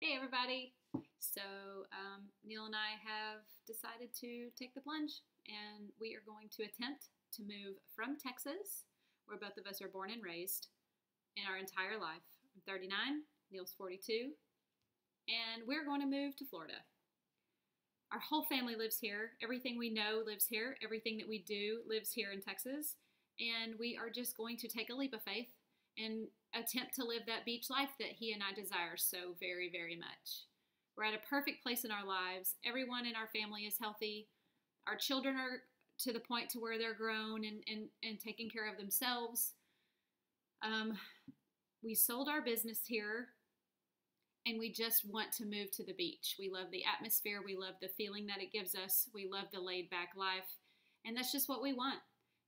Hey, everybody. So, um, Neil and I have decided to take the plunge, and we are going to attempt to move from Texas, where both of us are born and raised, in our entire life. I'm 39, Neil's 42, and we're going to move to Florida. Our whole family lives here. Everything we know lives here. Everything that we do lives here in Texas. And we are just going to take a leap of faith and attempt to live that beach life that he and I desire so very, very much. We're at a perfect place in our lives. Everyone in our family is healthy. Our children are to the point to where they're grown and, and, and taking care of themselves. Um, we sold our business here and we just want to move to the beach. We love the atmosphere, we love the feeling that it gives us, we love the laid back life, and that's just what we want.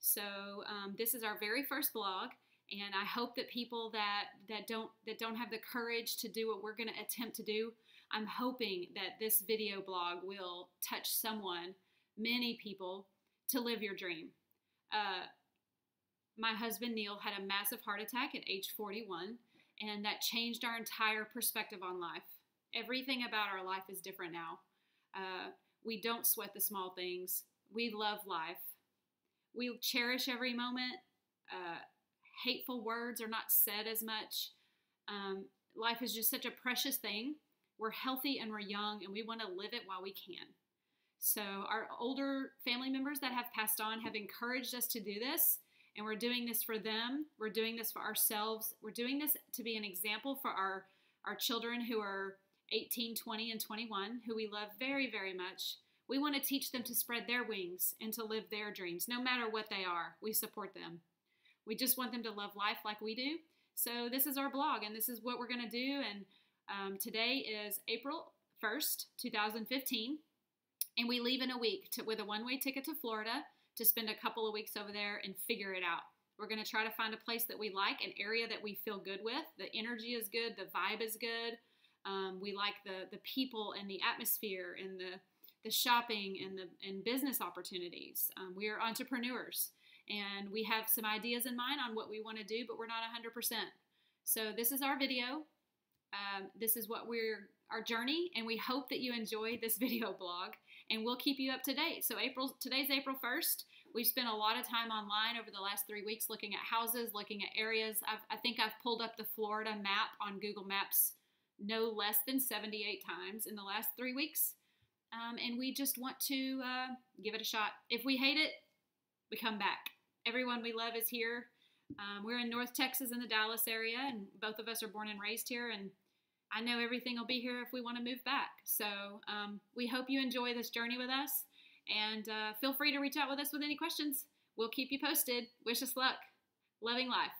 So, um, this is our very first blog and I hope that people that that don't that don't have the courage to do what we're going to attempt to do, I'm hoping that this video blog will touch someone, many people, to live your dream. Uh, my husband Neil had a massive heart attack at age 41, and that changed our entire perspective on life. Everything about our life is different now. Uh, we don't sweat the small things. We love life. We cherish every moment. Uh, hateful words are not said as much. Um, life is just such a precious thing. We're healthy and we're young, and we want to live it while we can. So, our older family members that have passed on have encouraged us to do this, and we're doing this for them. We're doing this for ourselves. We're doing this to be an example for our, our children who are 18, 20, and 21, who we love very, very much. We want to teach them to spread their wings and to live their dreams, no matter what they are. We support them. We just want them to love life like we do. So this is our blog, and this is what we're going to do. And um, today is April 1st, 2015, and we leave in a week to, with a one-way ticket to Florida to spend a couple of weeks over there and figure it out. We're going to try to find a place that we like, an area that we feel good with. The energy is good, the vibe is good. Um, we like the the people and the atmosphere and the the shopping and the and business opportunities. Um, we are entrepreneurs and we have some ideas in mind on what we want to do, but we're not 100%. So this is our video. Um, this is what we're our journey, and we hope that you enjoy this video blog, and we'll keep you up to date. So April today's April 1st. We've spent a lot of time online over the last three weeks looking at houses, looking at areas. I've, I think I've pulled up the Florida map on Google Maps no less than 78 times in the last three weeks. Um, and we just want to uh, give it a shot. If we hate it, we come back everyone we love is here. Um, we're in North Texas in the Dallas area, and both of us are born and raised here. And I know everything will be here if we want to move back. So um, we hope you enjoy this journey with us, and uh, feel free to reach out with us with any questions. We'll keep you posted. Wish us luck. Loving life.